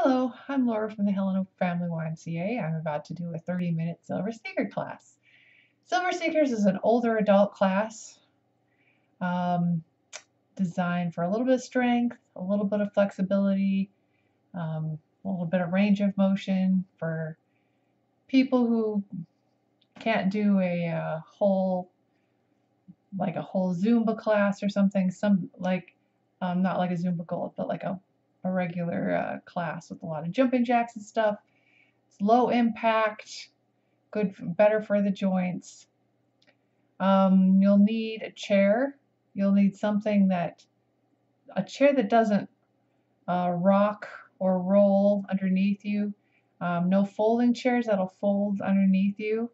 Hello, I'm Laura from the Helena Family YMCA. I'm about to do a 30 minute Silver Sneaker class. Silver Sneakers is an older adult class um, designed for a little bit of strength, a little bit of flexibility, um, a little bit of range of motion for people who can't do a uh, whole like a whole Zumba class or something, some like um, not like a Zumba Gold, but like a a regular uh, class with a lot of jumping jacks and stuff. It's low impact, good, better for the joints. Um, you'll need a chair. You'll need something that, a chair that doesn't uh, rock or roll underneath you. Um, no folding chairs that'll fold underneath you.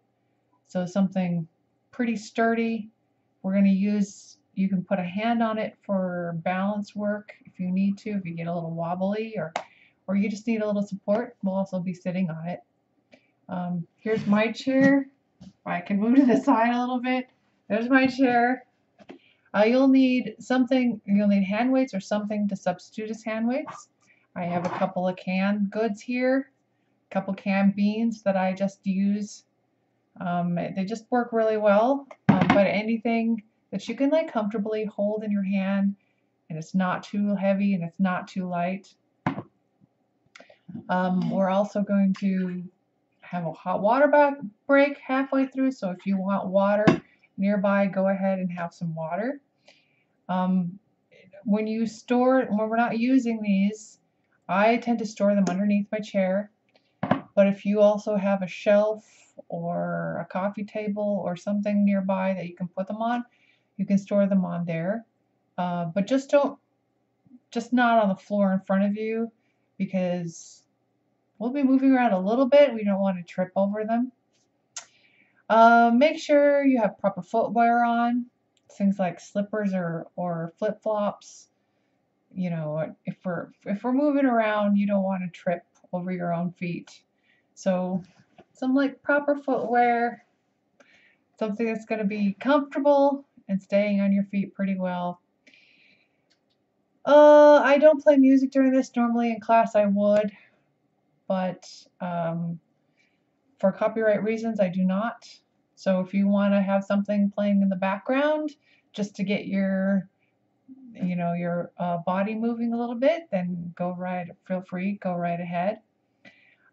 So something pretty sturdy. We're going to use you can put a hand on it for balance work if you need to, if you get a little wobbly or, or you just need a little support. We'll also be sitting on it. Um, here's my chair. I can move to the side a little bit. There's my chair. Uh, you'll need something, you'll need hand weights or something to substitute as hand weights. I have a couple of canned goods here, a couple canned beans that I just use. Um, they just work really well, um, but anything that you can like comfortably hold in your hand and it's not too heavy and it's not too light. Um, we're also going to have a hot water break halfway through so if you want water nearby go ahead and have some water. Um, when you store, when we're not using these, I tend to store them underneath my chair. But if you also have a shelf or a coffee table or something nearby that you can put them on, you can store them on there. Uh, but just don't, just not on the floor in front of you because we'll be moving around a little bit. We don't want to trip over them. Uh, make sure you have proper footwear on. Things like slippers or, or flip-flops. You know, if we're if we're moving around, you don't want to trip over your own feet. So some like proper footwear, something that's going to be comfortable and staying on your feet pretty well. Uh, I don't play music during this. Normally in class I would, but um, for copyright reasons I do not. So if you want to have something playing in the background just to get your you know your uh, body moving a little bit then go right feel free go right ahead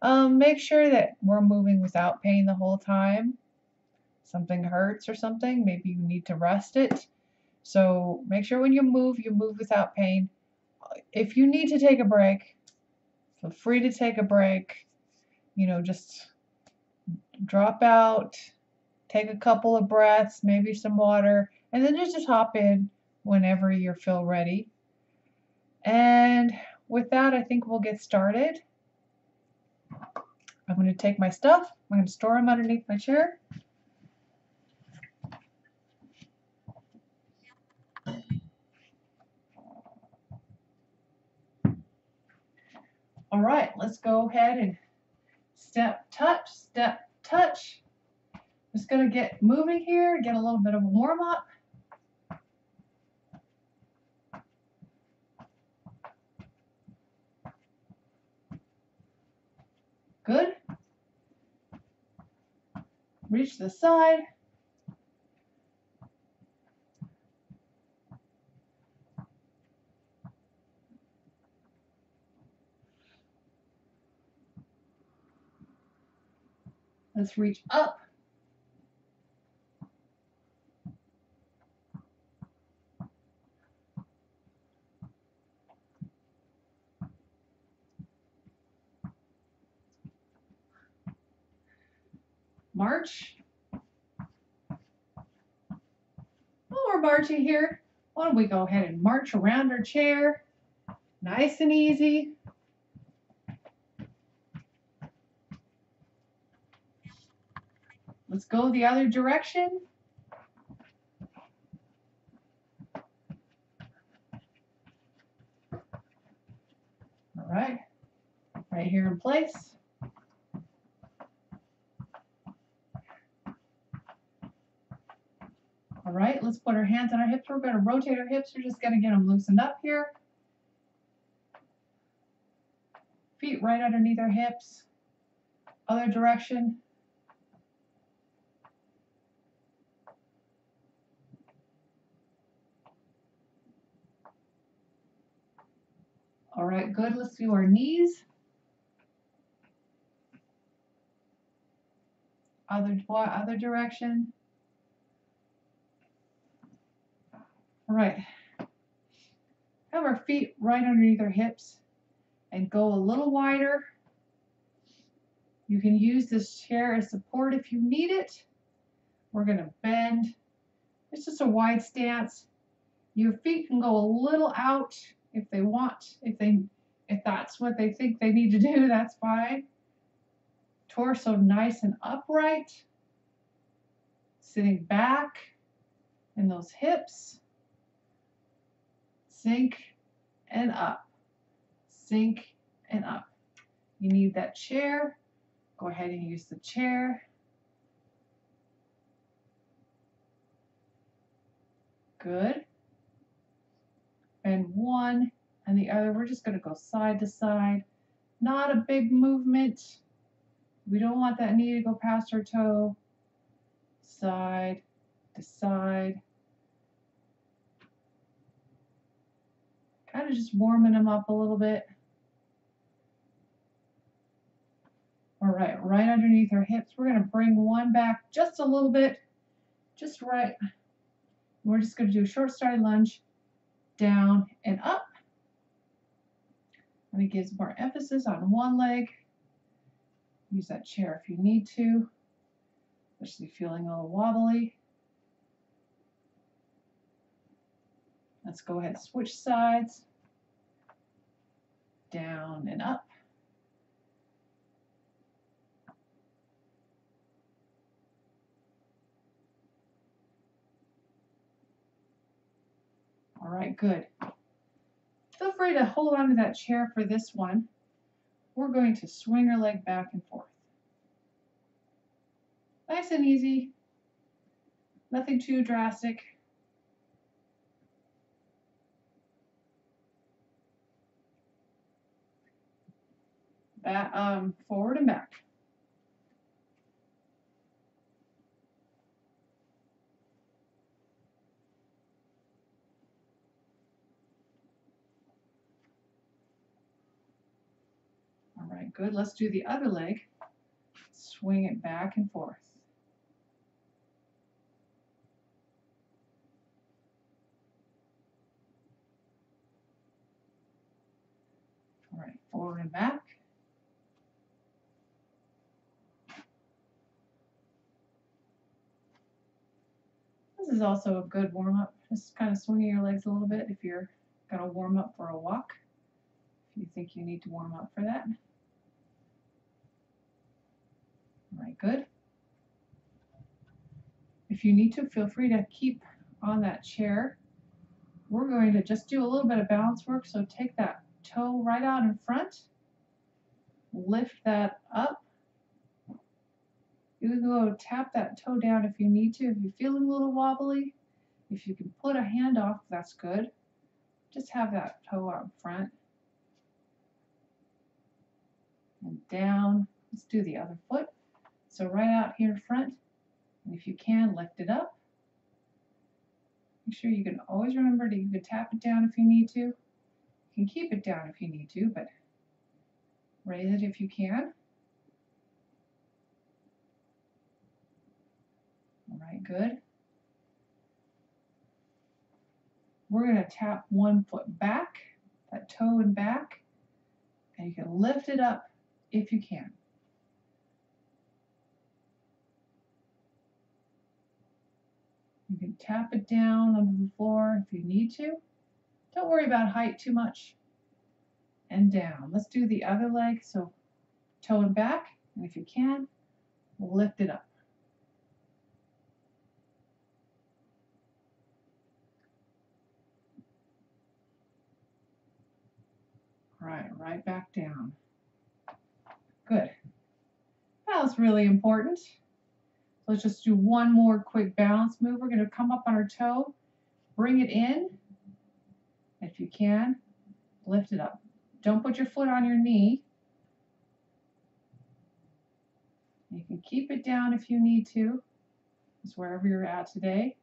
um, make sure that we're moving without pain the whole time something hurts or something, maybe you need to rest it. So make sure when you move, you move without pain. If you need to take a break, feel free to take a break. You know, just drop out, take a couple of breaths, maybe some water, and then just, hop in whenever you feel ready. And with that, I think we'll get started. I'm going to take my stuff. I'm going to store them underneath my chair. All right, let's go ahead and step, touch, step, touch. Just going to get moving here, get a little bit of a warm up. Good. Reach the side. Let's reach up. March. While we're marching here, why don't we go ahead and march around our chair, nice and easy. Let's go the other direction. All right, right here in place. All right, let's put our hands on our hips. We're going to rotate our hips. We're just going to get them loosened up here. feet right underneath our hips. Other direction. All right, good. Let's do our knees. Other other direction. All right. Have our feet right underneath our hips and go a little wider. You can use this chair as support if you need it. We're going to bend. It's just a wide stance. Your feet can go a little out if they want, if they if that's what they think they need to do, that's fine. Torso nice and upright. Sitting back in those hips. Sink and up. Sink and up. You need that chair. Go ahead and use the chair. Good. And one and the other. We're just going to go side to side. Not a big movement. We don't want that knee to go past our toe. Side to side. Kind of just warming them up a little bit. All right, right underneath our hips. We're going to bring one back just a little bit, just right. We're just going to do a short side lunge, down and up. And it gives more emphasis on one leg. Use that chair if you need to, especially feeling a little wobbly. Let's go ahead and switch sides. Down and up. All right, good. Feel free to hold on to that chair for this one. We're going to swing our leg back and forth. Nice and easy. Nothing too drastic. Back, um, forward and back. Good. Let's do the other leg. Swing it back and forth. All right, forward and back. This is also a good warm-up. Just kind of swinging your legs a little bit if you're going to warm up for a walk. If you think you need to warm up for that. All right, good. If you need to, feel free to keep on that chair. We're going to just do a little bit of balance work. So take that toe right out in front. Lift that up. You can go tap that toe down if you need to. If you're feeling a little wobbly, if you can put a hand off, that's good. Just have that toe out front. And down. Let's do the other foot. So right out here in front, and if you can, lift it up. Make sure you can always remember to you can tap it down if you need to. You can keep it down if you need to, but raise it if you can. All right, good. We're going to tap one foot back, that toe and back, and you can lift it up if you can. You can tap it down onto the floor if you need to. Don't worry about height too much. And down. Let's do the other leg. So toe and back. And if you can, lift it up. Right, right back down. Good. That was really important. Let's just do one more quick balance move. We're going to come up on our toe, bring it in. If you can, lift it up. Don't put your foot on your knee. You can keep it down if you need to. It's wherever you're at today.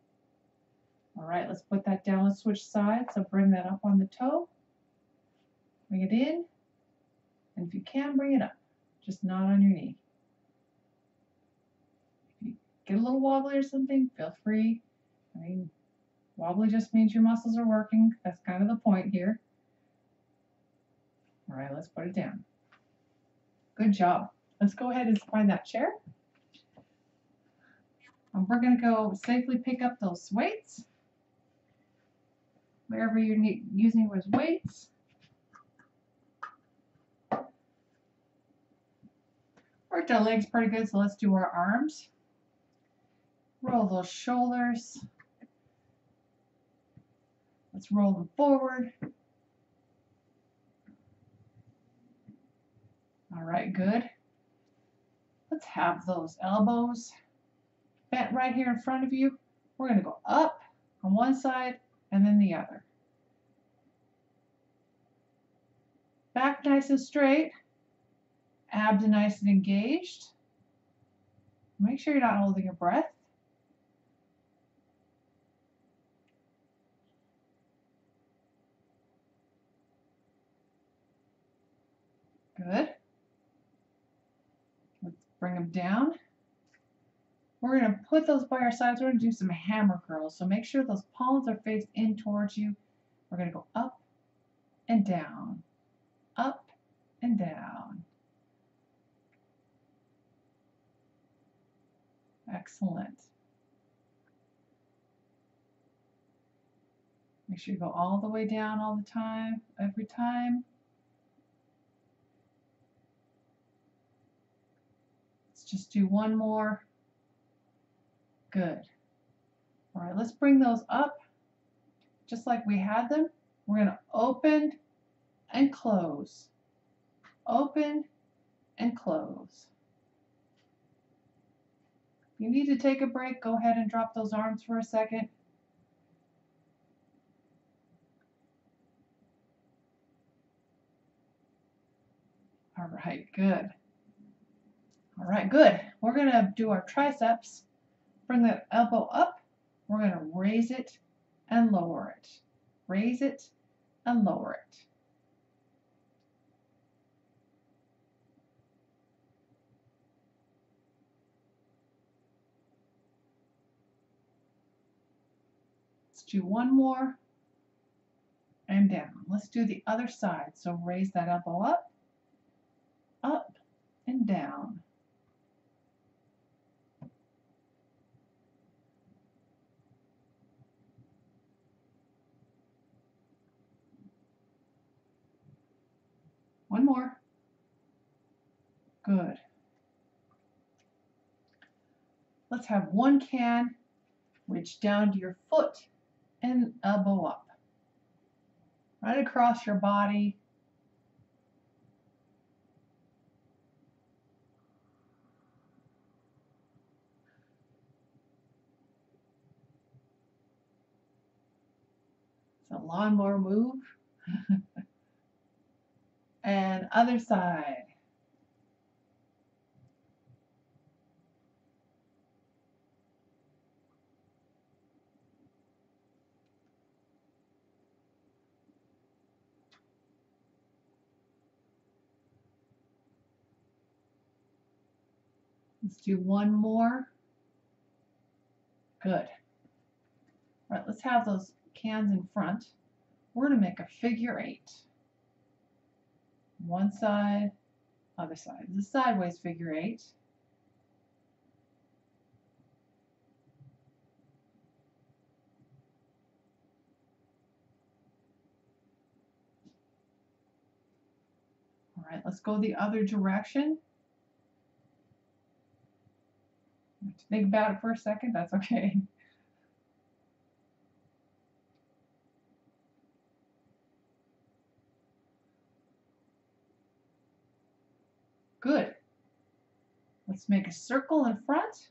All right, let's put that down. Let's switch sides. So bring that up on the toe. Bring it in. And if you can, bring it up. Just not on your knee. Get a little wobbly or something, feel free. I mean, wobbly just means your muscles are working. That's kind of the point here. All right, let's put it down. Good job. Let's go ahead and find that chair. And we're going to go safely pick up those weights. Wherever you're using those weights. Worked our legs pretty good, so let's do our arms. Roll those shoulders. Let's roll them forward. All right, good. Let's have those elbows bent right here in front of you. We're going to go up on one side and then the other. Back nice and straight. Abs nice and engaged. Make sure you're not holding your breath. Good. Let's bring them down. We're going to put those by our sides. We're going to do some hammer curls. So make sure those palms are faced in towards you. We're going to go up and down, up and down. Excellent. Make sure you go all the way down all the time, every time. Just do one more. Good. All right, let's bring those up just like we had them. We're going to open and close. Open and close. If you need to take a break, go ahead and drop those arms for a second. All right, good. All right, good. We're going to do our triceps. Bring the elbow up. We're going to raise it and lower it. Raise it and lower it. Let's do one more and down. Let's do the other side. So raise that elbow up, up and down. One more. Good. Let's have one can reach down to your foot and elbow up. Right across your body. It's a lawnmower move. and other side. Let's do one more. Good. All right, let's have those cans in front. We're going to make a figure eight. One side, other side. It's a sideways figure eight. All right, let's go the other direction. Think about it for a second, that's okay. Good. Let's make a circle in front.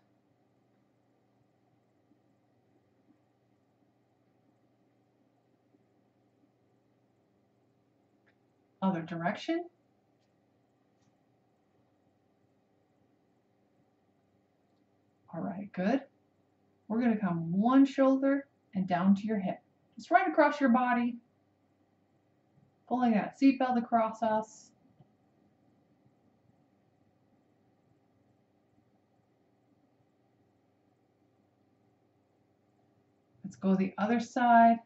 Other direction. All right, good. We're going to come one shoulder and down to your hip. Just right across your body. Pulling that seatbelt across us. Let's go the other side.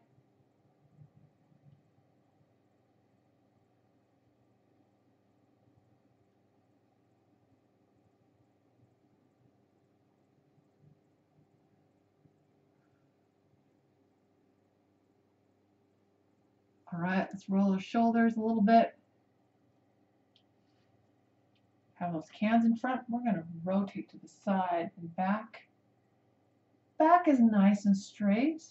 All right, let's roll those shoulders a little bit. Have those cans in front. We're going to rotate to the side and back. Back is nice and straight.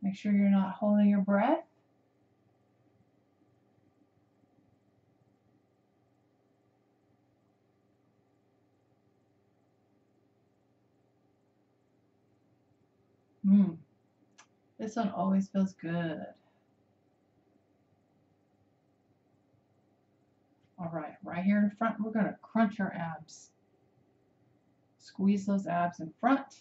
Make sure you're not holding your breath. Hmm. This one always feels good. All right, right here in front, we're going to crunch our abs. Squeeze those abs in front.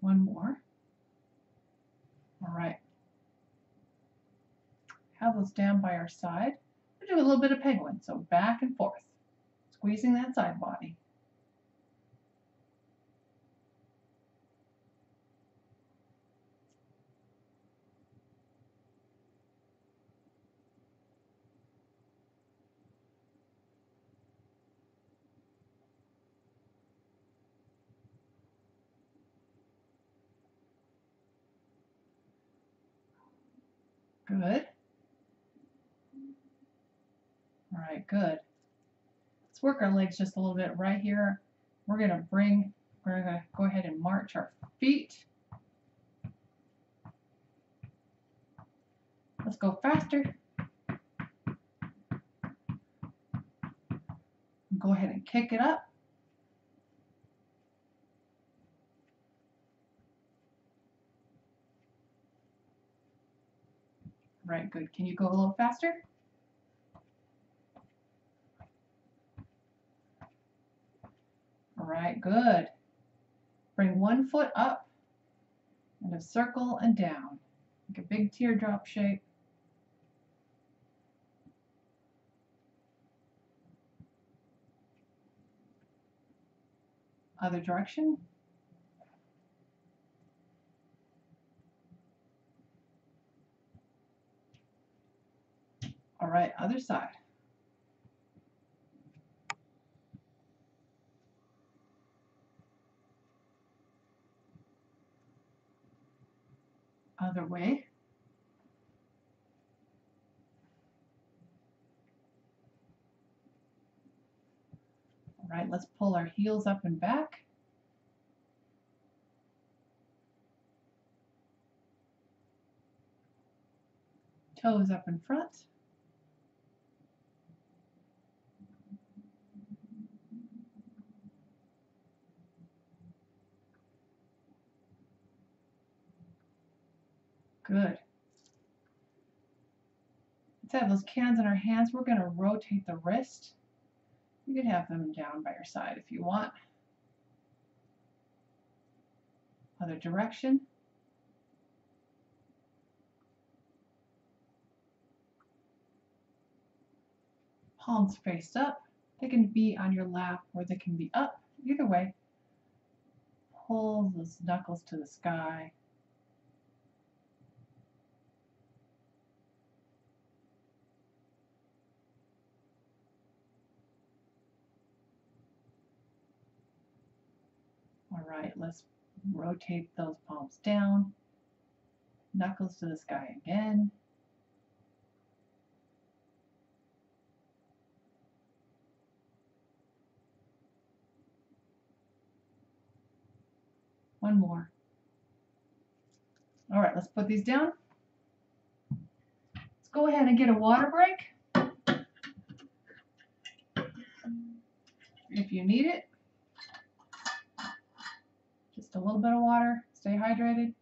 One more. All right. Have those down by our side. We do a little bit of penguin, so back and forth, squeezing that side body. Good. All right, good. Let's work our legs just a little bit right here. We're going to bring, we're going to go ahead and march our feet. Let's go faster. Go ahead and kick it up. Right, good. Can you go a little faster? All right, good. Bring one foot up and a circle and down. Like a big teardrop shape. Other direction. All right, other side. Other way. All right, let's pull our heels up and back. Toes up in front. Good. Let's have those cans in our hands. We're going to rotate the wrist. You can have them down by your side if you want. Other direction. Palms faced up. They can be on your lap or they can be up. Either way. Pull those knuckles to the sky. All right, let's rotate those palms down. Knuckles to the sky again. One more. All right, let's put these down. Let's go ahead and get a water break. If you need it. Just a little bit of water. Stay hydrated.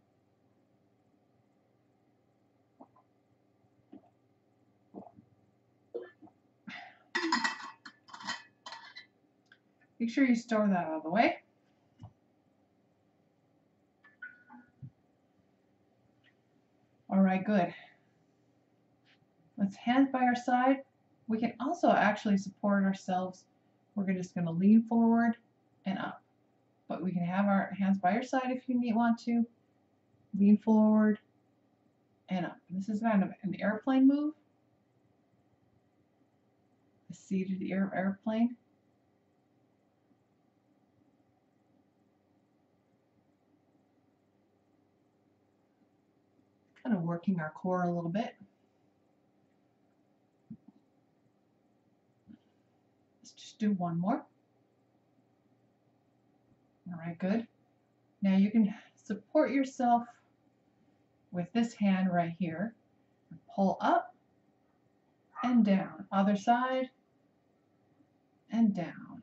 Make sure you store that out of the way. All right, good. Let's hands by our side. We can also actually support ourselves. We're just going to lean forward and up. We can have our hands by your side if you need, want to. Lean forward and up. This is kind of an airplane move. A seated air airplane. Kind of working our core a little bit. Let's just do one more. All right, good. Now you can support yourself with this hand right here. Pull up and down. Other side and down.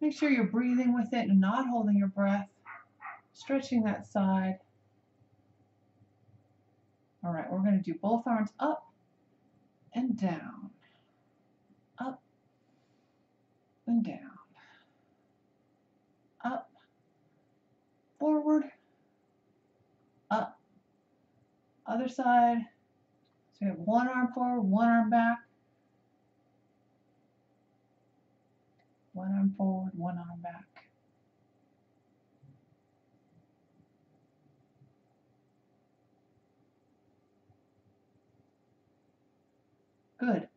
Make sure you're breathing with it and not holding your breath. Stretching that side. All right, we're going to do both arms up and down. Up and down. Up, forward, up. Other side. So we have one arm forward, one arm back. One arm forward, one arm back. Good.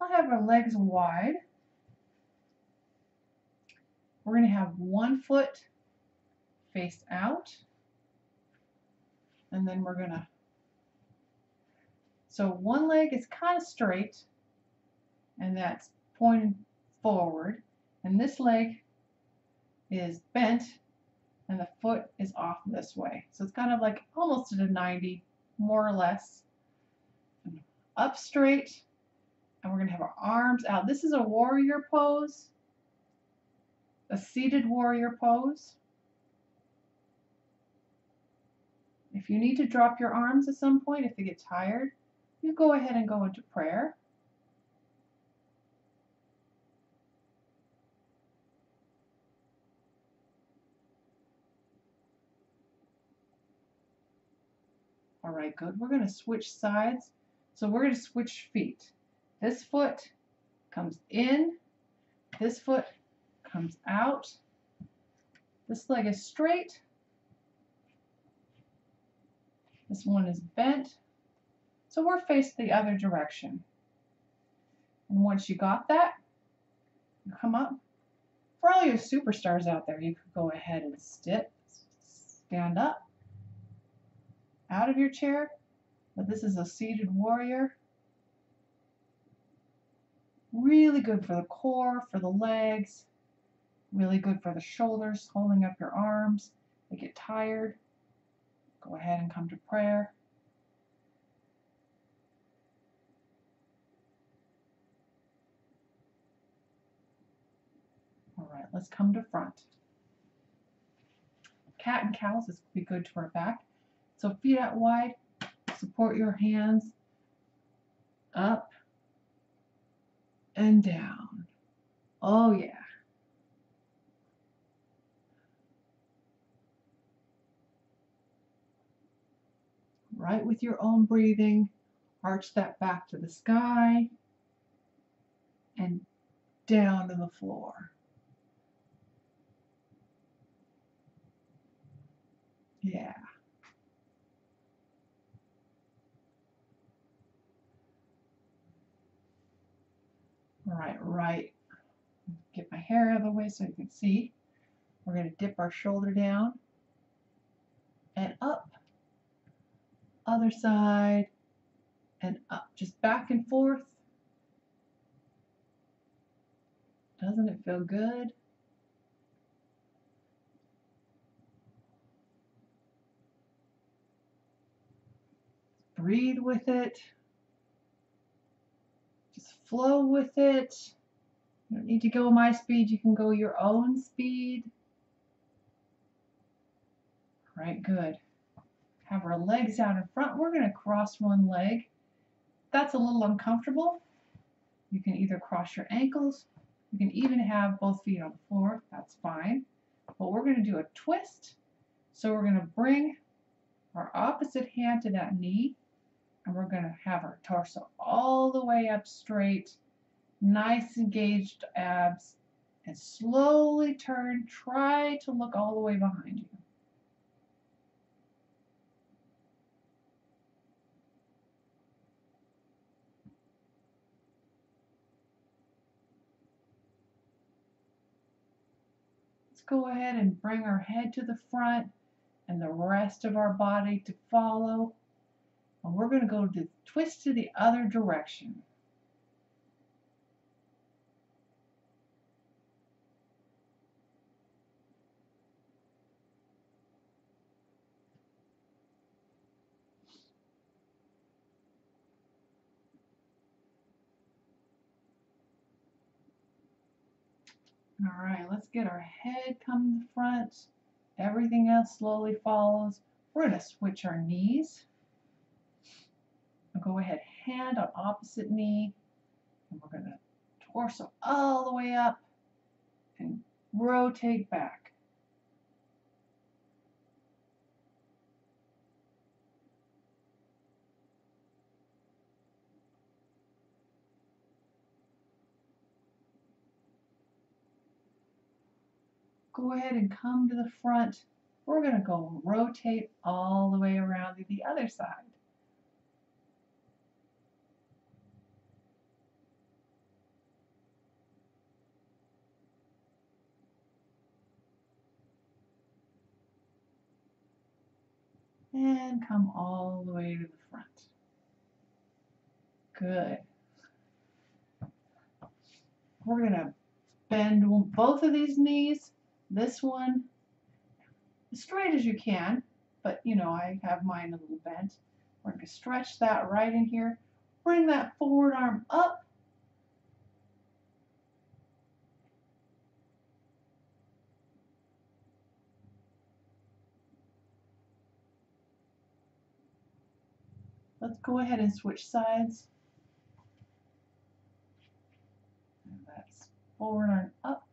I'll have our legs wide. We're going to have one foot face out. And then we're going to, so one leg is kind of straight, and that's pointed forward. And this leg is bent and the foot is off this way. So it's kind of like almost at a 90, more or less. Up straight, and we're going to have our arms out. This is a warrior pose, a seated warrior pose. If you need to drop your arms at some point, if they get tired, you go ahead and go into prayer. All right, good. We're going to switch sides. So we're going to switch feet. This foot comes in. This foot comes out. This leg is straight. This one is bent. So we're faced the other direction. And once you got that, you come up. For all you superstars out there, you could go ahead and sit, stand up out of your chair, but this is a seated warrior. Really good for the core, for the legs, really good for the shoulders, holding up your arms. They get tired. Go ahead and come to prayer. All right, let's come to front. Cat and cows would be good to our back. So feet out wide, support your hands up and down. Oh yeah. Right with your own breathing, arch that back to the sky and down to the floor. Yeah. Right, right. Get my hair out of the way so you can see. We're going to dip our shoulder down and up. Other side and up. Just back and forth. Doesn't it feel good? Breathe with it. Flow with it. You don't need to go my speed, you can go your own speed. All right, good. Have our legs out in front. We're going to cross one leg. That's a little uncomfortable. You can either cross your ankles, you can even have both feet on the floor. That's fine. But we're going to do a twist. So we're going to bring our opposite hand to that knee and we're going to have our torso all the way up straight, nice engaged abs, and slowly turn. Try to look all the way behind you. Let's go ahead and bring our head to the front and the rest of our body to follow. And we're going to go to twist to the other direction. All right, let's get our head come to the front. Everything else slowly follows. We're going to switch our knees. Go ahead, hand on opposite knee. And we're going to torso all the way up and rotate back. Go ahead and come to the front. We're going to go rotate all the way around to the other side. And come all the way to the front. Good. We're going to bend both of these knees, this one as straight as you can, but you know, I have mine a little bent. We're going to stretch that right in here. Bring that forward arm up. Let's go ahead and switch sides. And that's forward arm up.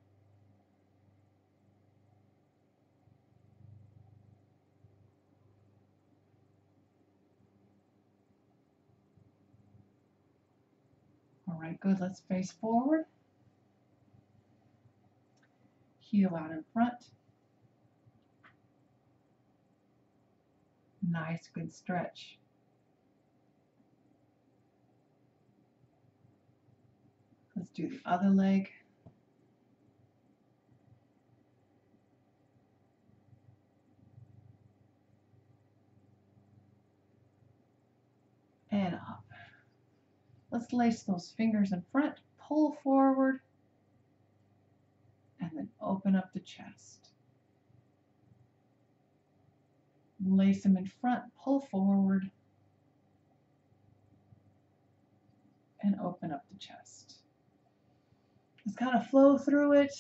All right, good. Let's face forward. Heel out in front. Nice, good stretch. Let's do the other leg. And up. Let's lace those fingers in front, pull forward, and then open up the chest. Lace them in front, pull forward, and open up the chest. Just kind of flow through it.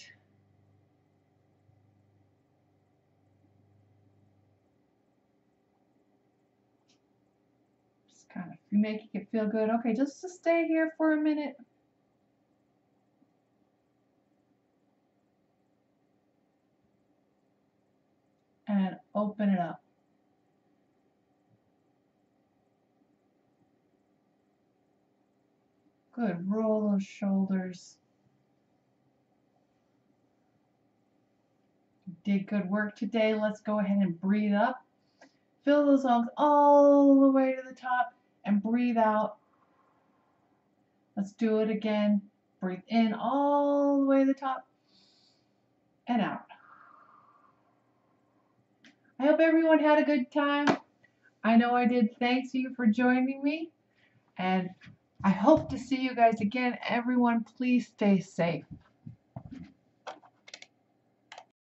Just kind of making it feel good. Okay, just to stay here for a minute. And open it up. Good. Roll those shoulders. Did good work today. Let's go ahead and breathe up. Fill those lungs all the way to the top and breathe out. Let's do it again. Breathe in all the way to the top and out. I hope everyone had a good time. I know I did. Thanks you for joining me. And I hope to see you guys again. Everyone, please stay safe.